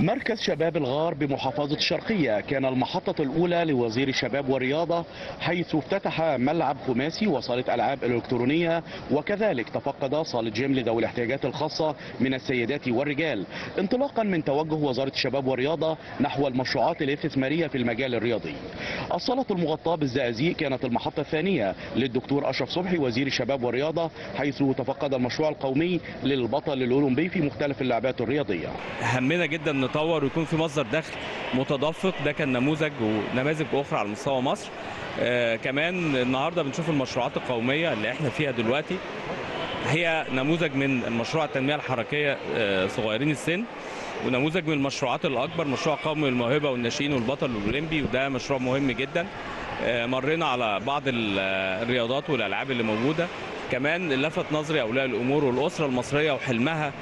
مركز شباب الغار بمحافظة الشرقية كان المحطة الأولى لوزير الشباب والرياضة حيث افتتح ملعب خماسي وصالة ألعاب إلكترونية وكذلك تفقد صالة جيم لذوي الاحتياجات الخاصة من السيدات والرجال. انطلاقا من توجه وزارة الشباب والرياضة نحو المشروعات الإستثمارية في المجال الرياضي. الصالة المغطاة بالزقازيق كانت المحطة الثانية للدكتور أشرف صبحي وزير الشباب والرياضة حيث تفقد المشروع القومي للبطل الأولمبي في مختلف اللعبات الرياضية. همنا جدا نطور ويكون في مصدر دخل متدفق. ده كان نموذج ونماذج أخرى على مستوى مصر. آه كمان النهارده بنشوف المشروعات القومية اللي إحنا فيها دلوقتي. هي نموذج من المشروع التنمية الحركية آه صغيرين السن ونموذج من المشروعات الأكبر مشروع قومي للموهبه والناشئين والبطل الأولمبي وده مشروع مهم جدا. آه مرينا على بعض الرياضات والألعاب اللي موجودة. كمان لفت نظري أولياء الأمور والأسرة المصرية وحلمها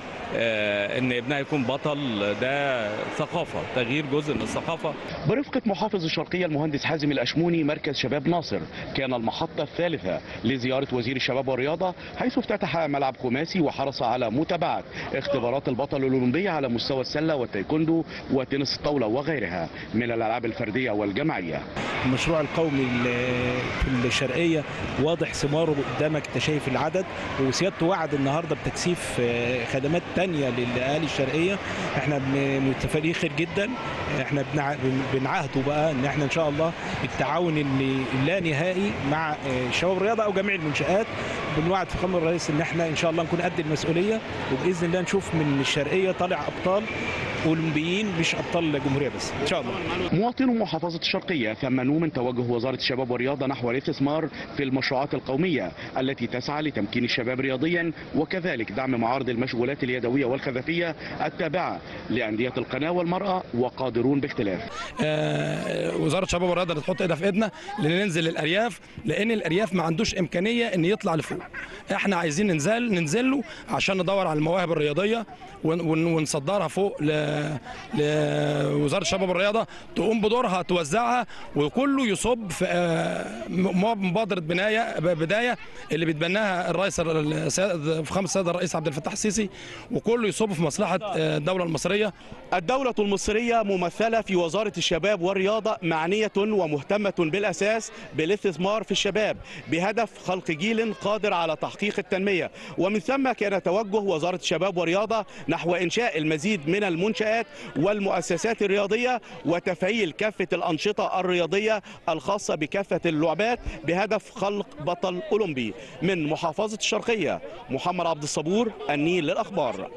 إن ابنها يكون بطل ده ثقافة تغيير جزء من الثقافة. برفقة محافظ الشرقية المهندس حازم الأشموني مركز شباب ناصر كان المحطة الثالثة لزيارة وزير الشباب والرياضة حيث افتتح ملعب خماسي وحرص على متابعة اختبارات البطل الأولمبية على مستوى السلة والتايكوندو وتنس الطاولة وغيرها من الألعاب الفردية والجماعية. المشروع القومي في الشرقية. واضح ثماره قدامك أنت شايف العدد. وسيادته وعد النهارده بتكثيف خدمات تانية للاهالي الشرقية. إحنا متفائلين خير جدا. إحنا بنعهده بقى إن إحنا إن شاء الله التعاون اللي لا نهائي مع شباب الرياضة أو جميع المنشآت. بنوعد في قمر الرئيس إن إحنا إن شاء الله نكون قد المسؤولية. وبإذن الله نشوف من الشرقية طالع أبطال. أولمبيين مش أبطال الجمهوريه بس إن شاء الله مواطنو محافظه الشرقية ثمنوا من توجه وزارة الشباب والرياضة نحو الاستثمار في المشروعات القومية التي تسعى لتمكين الشباب رياضيا وكذلك دعم معارض المشغولات اليدوية والخزفيه التابعة لأندية القناة والمرأة وقادرون باختلاف. آه وزارة الشباب والرياضة تحط إيدها في إيدنا لننزل الأرياف لأن الأرياف ما عندوش إمكانية إن يطلع لفوق. إحنا عايزين ننزل ننزل له عشان ندور على المواهب الرياضية ونصدرها فوق لوزارة الشباب والرياضة تقوم بدورها توزعها وكله يصب في مبادرة بناية بداية اللي بيتبناها الرئيس فخامه السيد الرئيس عبد الفتاح السيسي وكله يصب في مصلحة الدولة المصرية. الدولة المصرية ممثلة في وزارة الشباب والرياضة معنية ومهتمة بالأساس بالاستثمار في الشباب بهدف خلق جيل قادر على تحقيق التنمية ومن ثم كان توجه وزارة الشباب والرياضة نحو إنشاء المزيد من المنشآت والمؤسسات الرياضية وتفعيل كافة الأنشطة الرياضية الخاصة بكافة اللعبات بهدف خلق بطل أولمبي. من محافظة الشرقية محمد عبد الصبور النيل للأخبار.